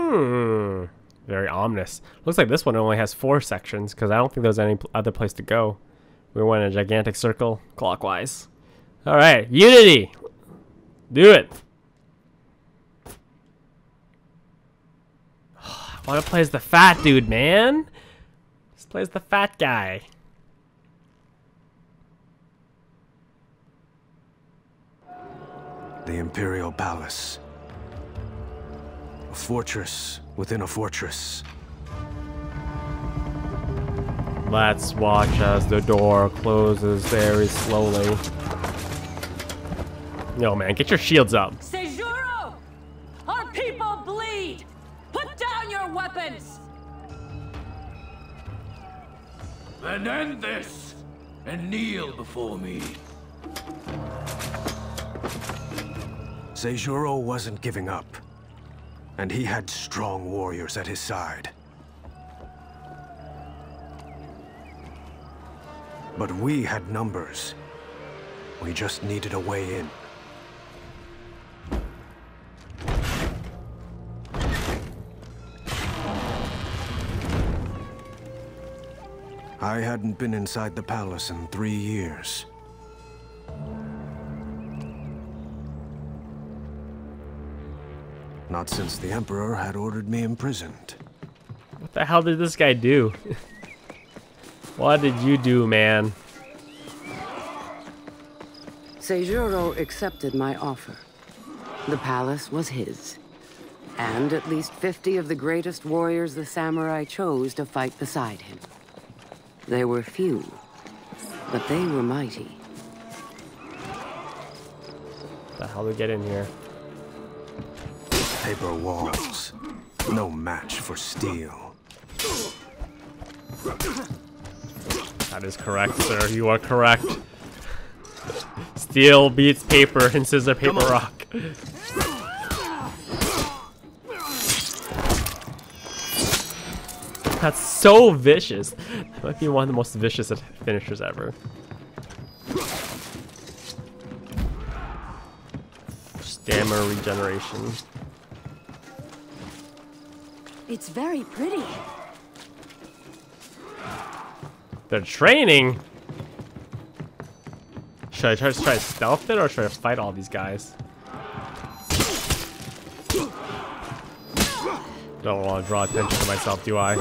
Hmm. Very ominous. Looks like this one only has four sections because I don't think there's any other place to go. We went in a gigantic circle clockwise. All right, Unity. Do it. I want to play as the fat dude, man. This plays the fat guy. The Imperial Palace. A fortress within a fortress. Let's watch as the door closes very slowly. No, man, get your shields up. Seijuro! Our people bleed! Put down your weapons! Then end this and kneel before me. Seijuro wasn't giving up. And he had strong warriors at his side. But we had numbers. We just needed a way in. I hadn't been inside the palace in three years. Not since the Emperor had ordered me imprisoned. What the hell did this guy do? what did you do, man? Seijuro accepted my offer. The palace was his. And at least 50 of the greatest warriors the samurai chose to fight beside him. They were few, but they were mighty. The hell did we get in here? Paper walls. No match for steel. That is correct, sir. You are correct. Steel beats paper and scissor paper rock. That's so vicious. That might be one of the most vicious finishers ever. Stammer regeneration. It's very pretty. They're training. Should I try to try to stealth it or should I fight all these guys? Don't want to draw attention to myself, do I?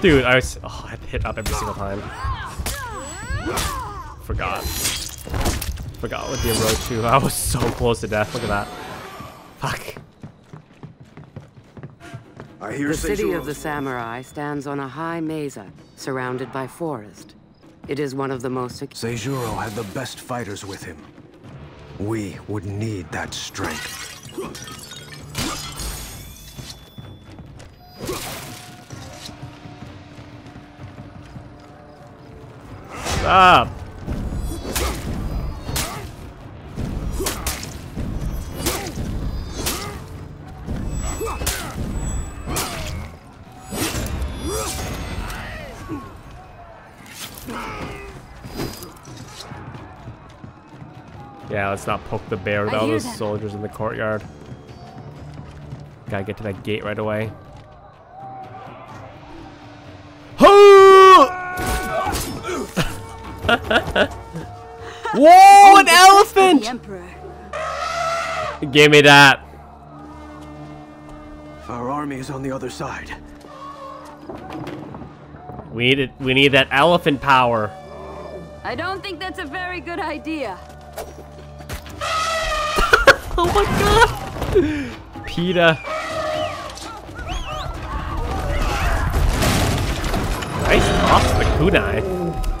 Dude, I was. Oh, I hit up every single time. Forgot. Forgot what the Orochi. I was so close to death. Look at that. Fuck. I hear The city of the samurai stands on a high mesa, surrounded by forest. It is one of the most sec- Seijuro had the best fighters with him. We would need that strength. Stop. Yeah, let's not poke the bear with I all those soldiers in the courtyard. Gotta get to that gate right away. Whoa, an oh, elephant! Give me that. Our army is on the other side. We need it. We need that elephant power. I don't think that's a very good idea. Oh my god! PETA. Nice toss to the kunai.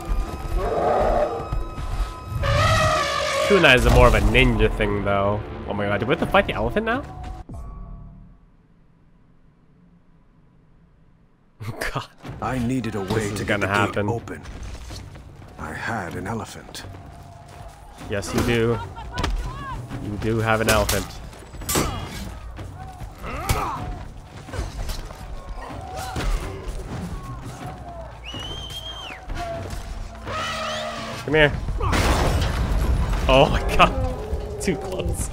Kunai is more of a ninja thing, though. Oh my god, do we have to fight the elephant now? god. I needed a way to get the happen. gate open. I had an elephant. Yes, you do. You do have an elephant. Come here. Oh my god. Too close.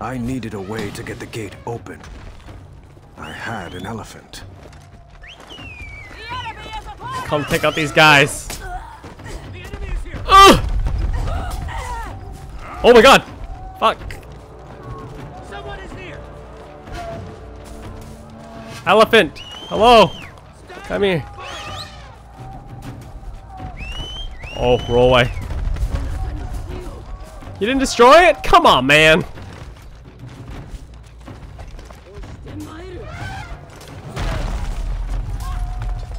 I needed a way to get the gate open. I had an elephant. Come take out these guys. Ugh! Oh my god! Fuck. Someone is near. Elephant! Hello! Come here. Oh, roll away. You didn't destroy it? Come on, man.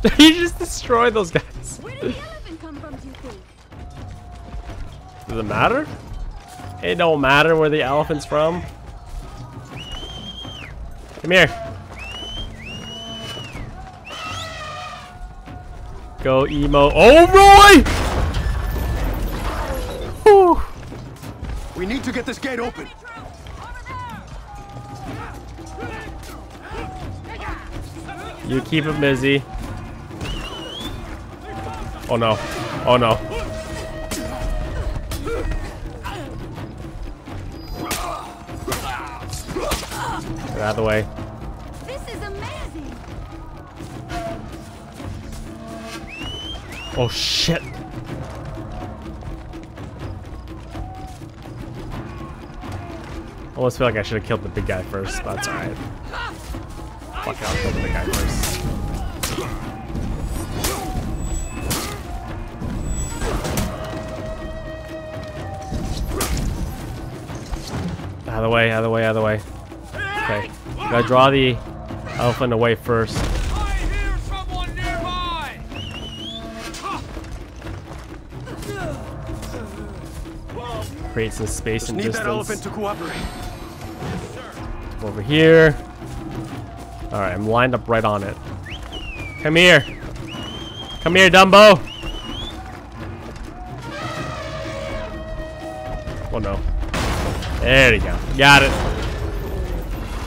you just destroyed those guys. Where did the elephant come from, do you think? Does it matter? It don't matter where the elephant's from. Come here. Go emo. Oh, Roy! Whew. We need to get this gate open. You keep him busy. Oh no. Oh no. Get out of the way. Oh shit. Almost feel like I should have killed the big guy first, but that's alright. Fuck it, I'll kill the big guy first. Out of the way, out of the way, out of the way. Okay. Gotta draw the elephant away first. Create some space Just and need distance. that elephant to cooperate. Over here. Alright, I'm lined up right on it. Come here. Come here, Dumbo. Oh no. There you go. Got it.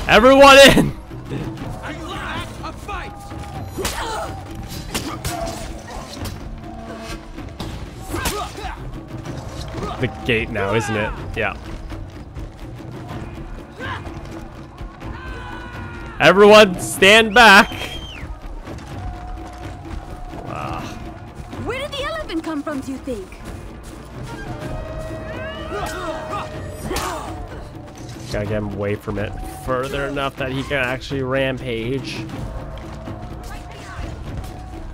Everyone in! The gate now, isn't it? Yeah. Everyone stand back. Where did the elephant come from, do you think? Gotta get him away from it further enough that he can actually rampage.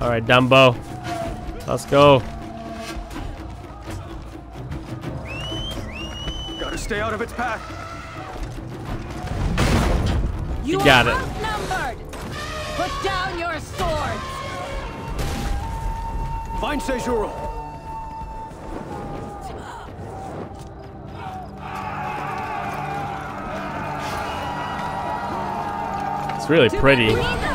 Alright, Dumbo. Let's go. Stay out of its path. You got it. outnumbered. Put down your swords. Find Seijuro. It's really pretty.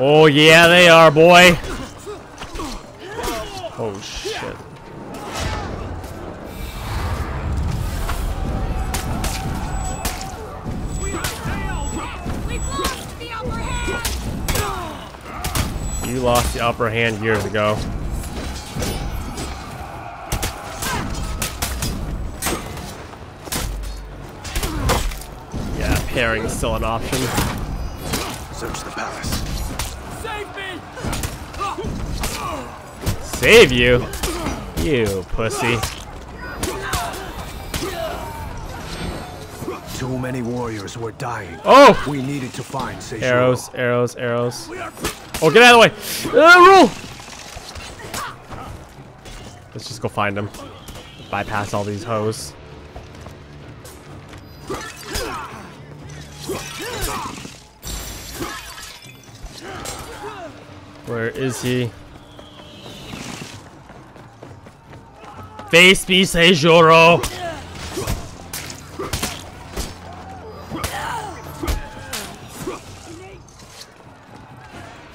Oh yeah, they are, boy. Oh shit. You lost the upper hand years ago. Yeah, pairing is still an option. Search the palace. Save me. Save you? You pussy. Too many warriors were dying. Oh! We needed to find Seijuro. Arrows, arrows, arrows. Oh, get out of the way! Uh, roll! Let's just go find him. Bypass all these hoes. Where is he? Face me, Seijuro!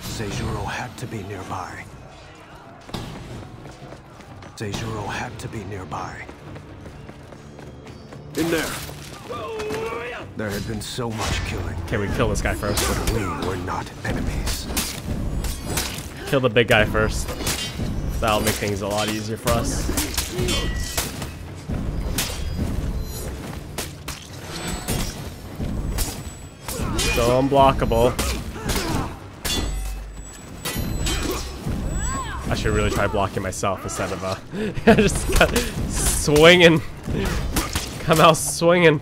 Seijuro had to be nearby. Seijuro had to be nearby. In there. There had been so much killing, Okay, we kill this guy first. but we were not enemies. Kill the big guy first. That'll make things a lot easier for us. So unblockable. I should really try blocking myself instead of uh, just swinging. Come out swinging.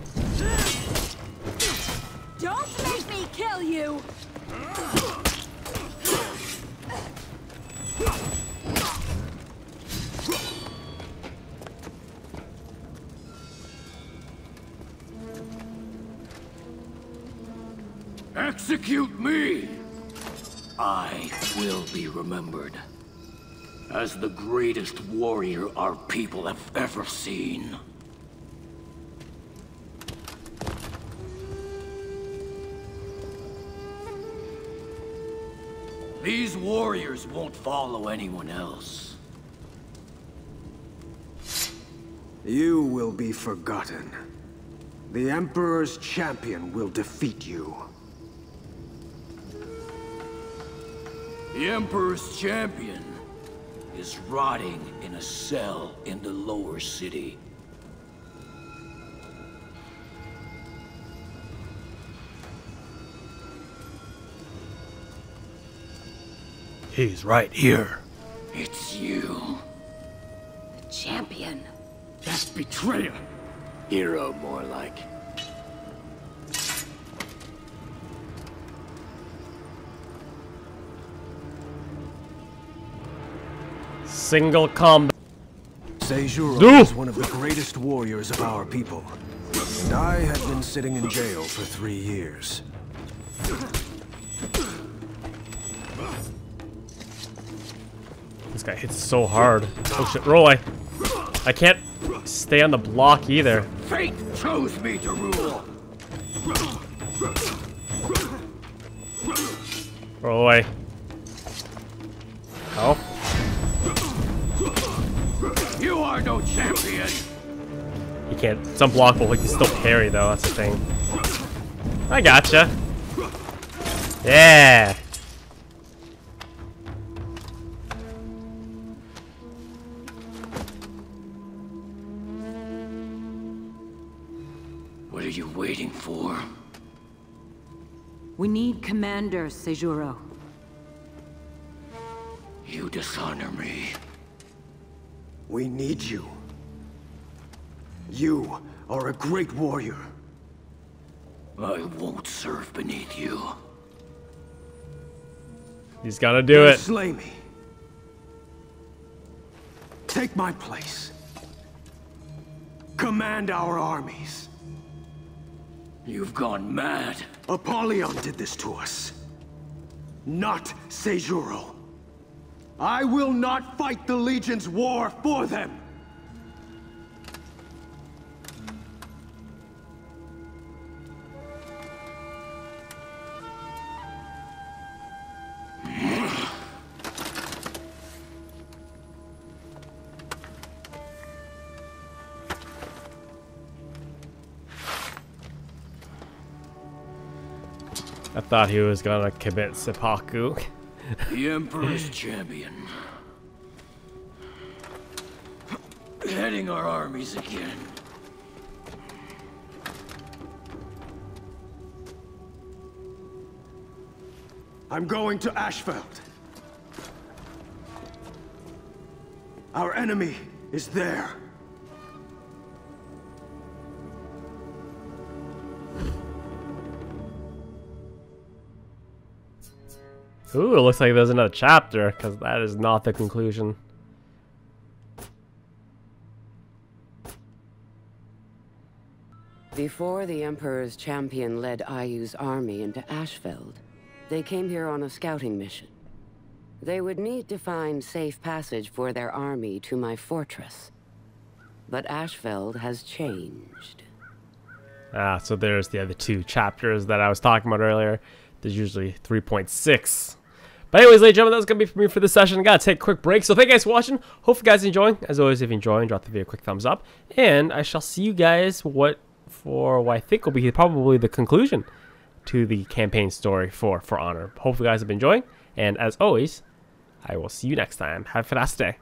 Will be remembered as the greatest warrior our people have ever seen. These warriors won't follow anyone else. You will be forgotten. The Emperor's champion will defeat you. The Emperor's champion is rotting in a cell in the lower city. He's right here. It's you. The champion. That's betrayer. Hero, more like. Single combat. Seijuro Do! is one of the greatest warriors of our people. And I had been sitting in jail for three years. This guy hits so hard. Oh shit, roll away. I can't stay on the block either. Fate chose me to rule. Roll away. Oh, champion. he can't. It's unblockable. He can still parry though. That's the thing. I gotcha. Yeah. What are you waiting for? We need Commander Seijuro. You dishonor me. We need you. You are a great warrior. I won't serve beneath you. He's gotta do Then it. Slay me. Take my place. Command our armies. You've gone mad. Apollyon did this to us. Not Seijuro. I will not fight the Legion's war for them. I thought he was gonna commit seppuku. The Emperor's champion. Heading our armies again. I'm going to Ashfeld. Our enemy is there. Ooh, it looks like there's another chapter, because that is not the conclusion. Before the Emperor's champion led Ayu's army into Ashfeld, they came here on a scouting mission. They would need to find safe passage for their army to my fortress. But Ashfeld has changed. Ah, so there's the other two chapters that I was talking about earlier. There's usually 3.6. But anyways, ladies and gentlemen, that's going to be for me for this session. I got to take a quick break. So thank you guys for watching. Hope you guys are enjoying. As always, if you're enjoying, drop the video a quick thumbs up. And I shall see you guys what for what I think will be probably the conclusion to the campaign story for For Honor. Hope you guys have been enjoying. And as always, I will see you next time. Have a fantastic day.